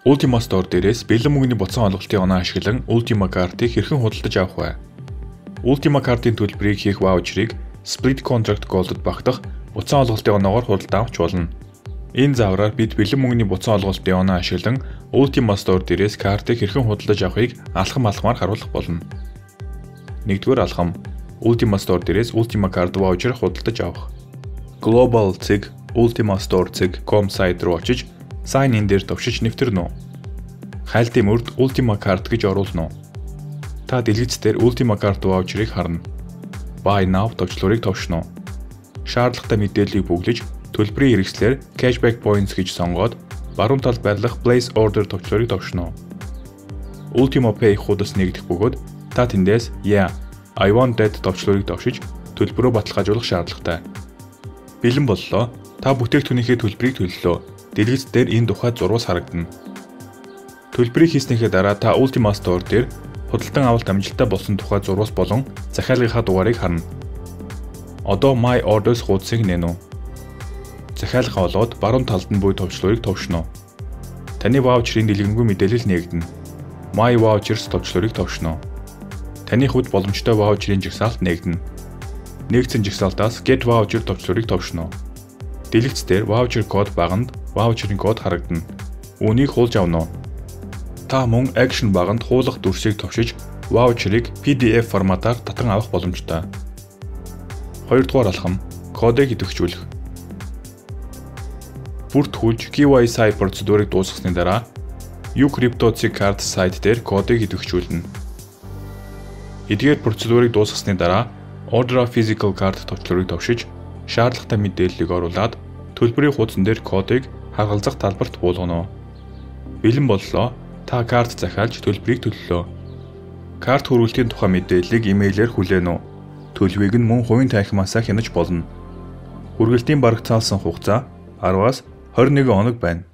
Ultima Store дээрээс бэлэн мөнгөний буцаан олголтын оноо ашиглан Ultima Card-ыг хэрхэн худалдаж авах вэ? Ultima Card-ын төлбөрийг хийх ваучерыг Split Contract Gold-д багтах буцаан олголтын оноогоор худалдаа авч болно. Энэ заавраар бид бэлэн мөнгөний буцаан олголтын оноо ашиглан Ultima Store дээрээс картыг хэрхэн худалдаж авахыг алхам алхмаар харуулах болно. Нэгдүгээр алхам Ultima Store дээрээс Ultima Card voucher худалдаж авах. Global цэг Ultima Store цэг.com сайт руу очиж sign in дээр товшиж нэвтэрнэ үү. Хайлтын мөрд Ultima Card гэж оруулна уу. Та дэлгэц дээр Ultima Card voucher-ыг харна. Buy now товчлуурыг товшно. Шаардлагатай мэдээллийг бүглэж төлбөрийн хэрэгслээр cashback points гэж сонгоод баруун талд байрлах place order товчлуурыг товшно. Ultima Pay хуудас нэгдэх бөгөөд та тэндээс yeah I want that товчлуурыг товшиж төлбөрөө баталгаажуулах шаардлагатай. Бэлэн боллоо. Та бүтээгдэхүүнийхээ төлбөрийг төллөө. Дэлгэц дээр энэ тухай зурвас харагдана. Төлбөрийг хийснийхээ дараа та Ultima Store дээр худалдан авалт амжилттай болсон тухай зурвас болон захиалгынхаа дугаарыг харна. Одоо My Orders хуудсыг нэнэ үү. Захиалга олоод баруун талд нь буй товчлуурыг товшно. Таны ваучерын дэлгэнгүй мэдээлэл нээгдэнэ. My Vouchers товчлуурыг товшно таны хувьд боломжтой ваучерын жагсаалт нээгдэнэ. Нэгдсэн жагсаалтаас Get Voucher товчлуурыг товшно. Дэлгэц дээр ваучер код баганд ваучерын код харагдана. Үүнийг хуулж авна. Та мөн Action баганд хуулах дүрсийг товшиж ваучерыг PDF форматаар татан авах боломжтой. Хоёрдугаар алхам кодыг идэвхжүүлэх. Бүрт хүлж KYC процедурыг дуусгасны дараа Ucrypto Card сайт дээр кодыг идэвхжүүлнэ. Эдгээр процедурыг дуусгасны дараа Order Physical Card товчлуурыг товшиж шаардлагатай мэдээллийг оруулаад төлбөрийн хуудсан дээр кодыг харгалзах талбарт буулгана. Бэлэн боллоо. Та карт захиалж төлбөрийг төллөө. Карт хөрвүүлтийн тухай мэдээллийг имэйлээр хүлээнэ үү? Төлөвийг нь мөн хувийн танхимаасаа хянаж болно. Хүргэлтийн барагцаалсан хугацаа 10-аас 21 хоног байна.